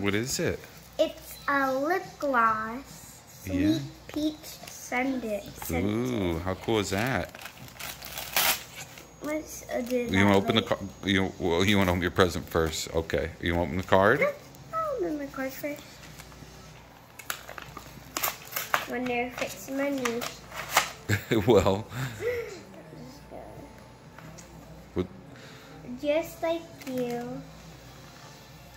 What is it? It's a lip gloss. Sweet Yeah. peach scented. Ooh, how cool is that? Let's uh, do You want to open the card? You well, you want to open your present first? Okay. You want to open the card? I'll open the card first. Wonder if it's money. well, Just like you.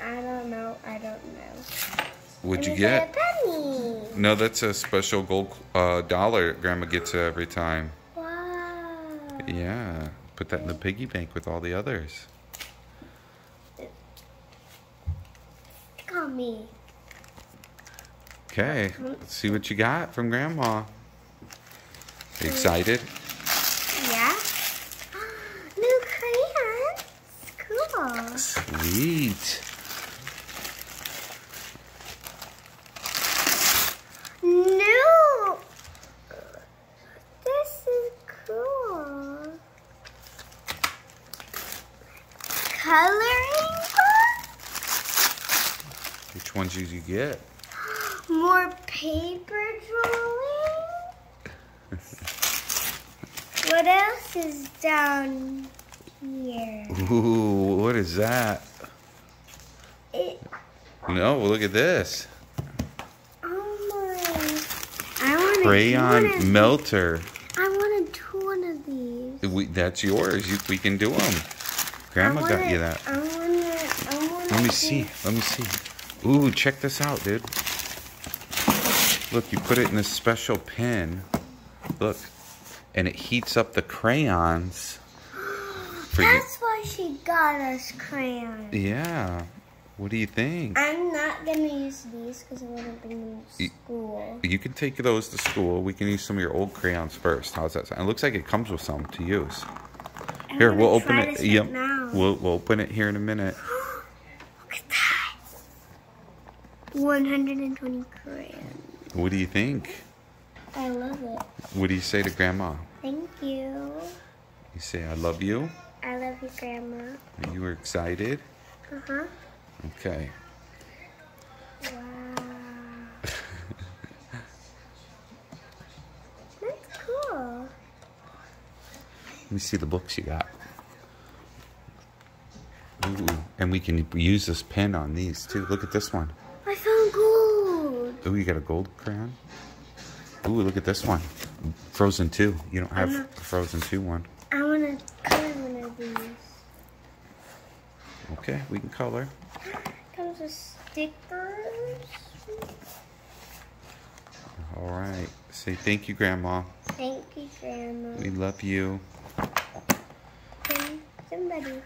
I don't know. I don't know. what'd you get? A penny. No, that's a special gold uh, dollar Grandma gets every time. Wow. Yeah. Put that in the piggy bank with all the others. Call me. Okay. Let's see what you got from Grandma. You excited? Yeah. New crayons. Cool. Sweet. New. This is cool. Coloring book. Which ones did you get? More paper drawing. what else is down here? Ooh, what is that? It, No, look at this. oh my! I want Crayon melter. I wanted two one of these. We, that's yours. You, we can do them. Grandma got wanna- you that. I wanna, I wanna Let me see. Let me see. Ooh, check this out, dude. Look, you put it in this special pen. Look. And it heats up the crayons. For you. That's why she got us crayons. Yeah. What do you think? I'm not gonna use these because I want to bring them to Y- school. You can take those to school. We can use some of your old crayons first. How's that sound? It looks like it comes with some to use. I Here, we'll open it. Yep. now. We'll, we'll open it here in a minute. Look at that. 120 crayons. What do you think? I love it. What do you say to Grandma? Thank you. You say, I love you. I love you, Grandma. Are You excited. Uh huh. Okay. Wow. That's cool. Let me see the books you got. Ooh, and we can use this pen on these too. Look at this one. I found gold. Ooh, you got a gold crayon. Ooh, look at this one. Frozen 2. You don't have Uh-huh. a Frozen 2 one. I want to color one of these. Okay, we can color. Comes with stickers. All right. Say thank you, Grandma. Thank you, Grandma. We love you. Somebody